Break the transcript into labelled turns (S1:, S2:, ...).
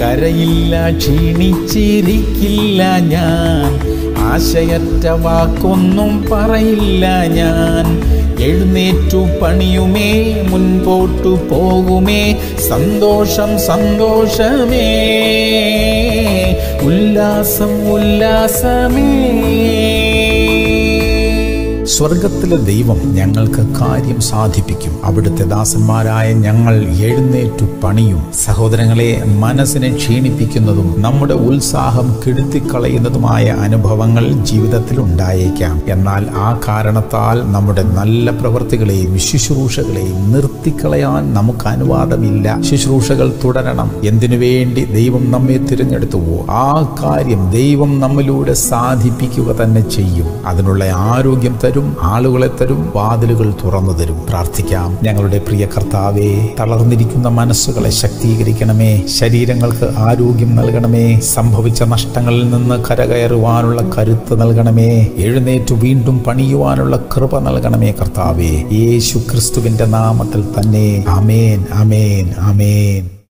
S1: കരയില്ല ക്ഷീണിച്ചിരിക്കില്ല ഞാൻ. ആശയറ്റ വാക്കൊന്നും പറയില്ല ഞാൻ. എഴുന്നേറ്റു പണിയുമേ മുൻപോട്ടു പോകുമേ. സന്തോഷം സന്തോഷമേ. ഉല്ലാസം ഉല്ലാസമേ. സ്വർഗത്തിലെ ദൈവം ഞങ്ങൾക്ക് കാര്യം സാധിപ്പിക്കും. അവിടുത്തെ ദാസന്മാരായ ഞങ്ങൾ എഴുന്നേറ്റു പണിയും. സഹോദരങ്ങളെ മനസ്സിനെ ക്ഷീണിപ്പിക്കുന്നതും നമ്മുടെ ഉത്സാഹം കെടുത്തിക്കളയുന്നതുമായ അനുഭവങ്ങൾ ജീവിതത്തിൽ ഉണ്ടായേക്കാം. എന്നാൽ ആ കാരണത്താൽ നമ്മുടെ നല്ല പ്രവൃത്തികളെയും ശുശ്രൂഷകളെയും നിർത്തിക്കളയാൻ നമുക്ക് അനുവാദമില്ല. ശുശ്രൂഷകൾ തുടരണം. എന്തിനു വേണ്ടി ദൈവം നമ്മെ തിരഞ്ഞെടുത്തുവോ? ആ കാര്യം ദൈവം നമ്മിലൂടെ സാധിപ്പിക്കുക തന്നെ ചെയ്യും. അതിനുള്ള ആരോഗ്യം തരും. ആളുകളെ തരും വാതിലുകൾ തുറന്നു തരും. പ്രാർത്ഥിക്കാം. ഞങ്ങളുടെ പ്രിയ കർത്താവേ തളർന്നിരിക്കുന്ന മനസ്സുകളെ ശക്തീകരിക്കണമേ. ശരീരങ്ങൾക്ക് ആരോഗ്യം നൽകണമേ. സംഭവിച്ച നഷ്ടങ്ങളിൽ നിന്ന് കരകയറുവാനുള്ള കരുത്ത് നൽകണമേ. എഴുന്നേറ്റ് വീണ്ടും പണിയുവാനുള്ള കൃപ നൽകണമേ കർത്താവേ. യേശു ക്രിസ്തുവിന്റെ നാമത്തിൽ തന്നെ. അമേൻ അമേൻ അമേൻ